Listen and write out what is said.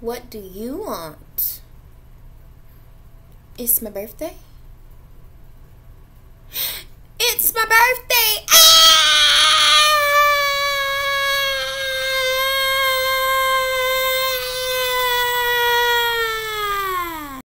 What do you want? It's my birthday.